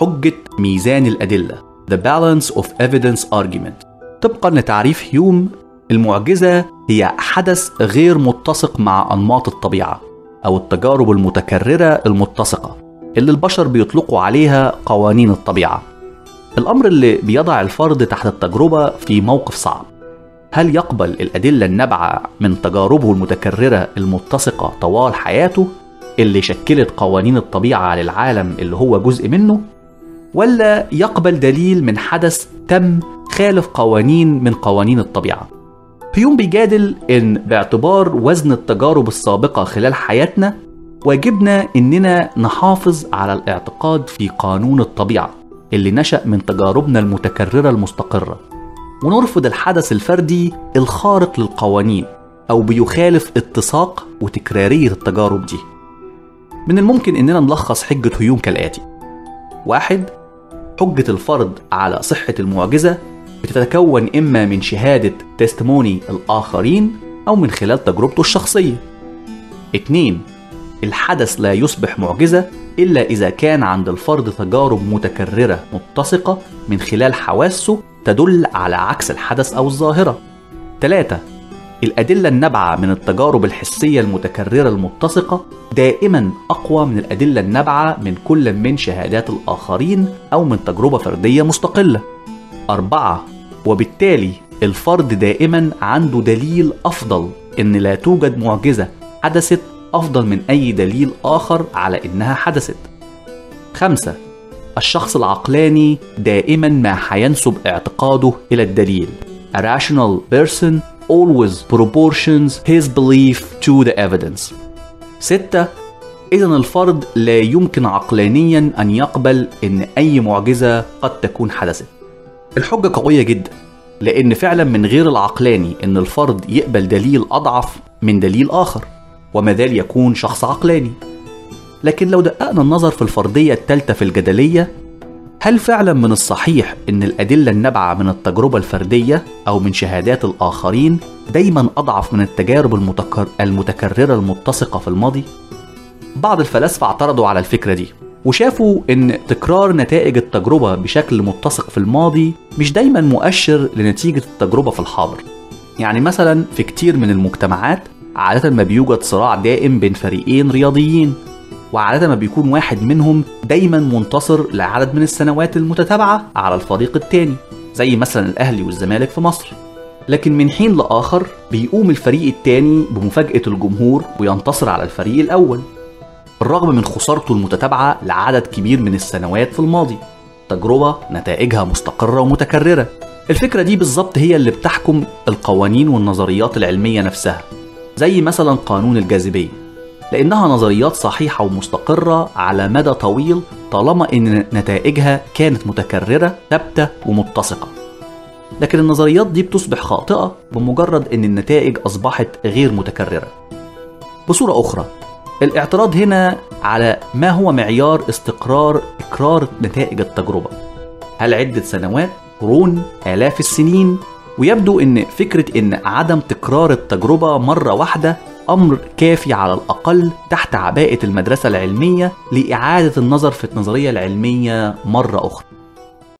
حجة ميزان الأدلة The Balance of Evidence Argument. طبقا لتعريف هيوم المعجزة هي حدث غير متسق مع أنماط الطبيعة أو التجارب المتكررة المتسقة اللي البشر بيطلقوا عليها قوانين الطبيعة. الأمر اللي بيضع الفرد تحت التجربة في موقف صعب. هل يقبل الأدلة النابعة من تجاربه المتكررة المتسقة طوال حياته اللي شكلت قوانين الطبيعة للعالم اللي هو جزء منه؟ ولا يقبل دليل من حدث تم خالف قوانين من قوانين الطبيعة. هيوم بيجادل إن باعتبار وزن التجارب السابقة خلال حياتنا واجبنا إننا نحافظ على الاعتقاد في قانون الطبيعة اللي نشأ من تجاربنا المتكررة المستقرة. ونرفض الحدث الفردي الخارق للقوانين أو بيخالف اتساق وتكرارية التجارب دي. من الممكن إننا نلخص حجة هيوم كالآتي. واحد حجة الفرد على صحة المعجزة بتتكون إما من شهادة تستموني الآخرين أو من خلال تجربته الشخصية اتنين الحدث لا يصبح معجزة إلا إذا كان عند الفرد تجارب متكررة متسقة من خلال حواسه تدل على عكس الحدث أو الظاهرة 3. الأدلة النابعة من التجارب الحسية المتكررة المتسقة دائما أقوى من الأدلة النابعة من كل من شهادات الآخرين أو من تجربة فردية مستقلة 4. وبالتالي الفرد دائما عنده دليل أفضل إن لا توجد معجزة حدثت أفضل من أي دليل آخر على إنها حدثت. خمسة الشخص العقلاني دائما ما حينسب اعتقاده إلى الدليل. A rational person always proportions his belief to the evidence. ستة إذا الفرد لا يمكن عقلانيا أن يقبل إن أي معجزة قد تكون حدثت. الحجة قوية جدا لأن فعلا من غير العقلاني إن الفرد يقبل دليل أضعف من دليل آخر. وما زال يكون شخص عقلاني لكن لو دققنا النظر في الفردية الثالثة في الجدلية هل فعلا من الصحيح إن الأدلة النابعة من التجربة الفردية أو من شهادات الآخرين دايما أضعف من التجارب المتكر... المتكررة المتسقة في الماضي؟ بعض الفلاسفة اعترضوا على الفكرة دي وشافوا إن تكرار نتائج التجربة بشكل متسق في الماضي مش دايما مؤشر لنتيجة التجربة في الحاضر يعني مثلا في كتير من المجتمعات عادة ما بيوجد صراع دائم بين فريقين رياضيين وعادة ما بيكون واحد منهم دايما منتصر لعدد من السنوات المتتابعة على الفريق التاني زي مثلا الأهلي والزمالك في مصر. لكن من حين لآخر بيقوم الفريق التاني بمفاجأة الجمهور وينتصر على الفريق الأول بالرغم من خسارته المتتابعة لعدد كبير من السنوات في الماضي. تجربة نتائجها مستقرة ومتكررة. الفكرة دي بالظبط هي اللي بتحكم القوانين والنظريات العلمية نفسها زي مثلا قانون الجاذبية. لأنها نظريات صحيحة ومستقرة على مدى طويل طالما إن نتائجها كانت متكررة ثابتة ومتسقة. لكن النظريات دي بتصبح خاطئة بمجرد إن النتائج أصبحت غير متكررة. بصورة أخرى الاعتراض هنا على ما هو معيار استقرار تكرار نتائج التجربة. هل عدة سنوات قرون آلاف السنين؟ ويبدو إن فكرة إن عدم تكرار التجربة مرة واحدة أمر كافي على الأقل تحت عباءة المدرسة العلمية لإعادة النظر في النظرية العلمية مرة أخرى.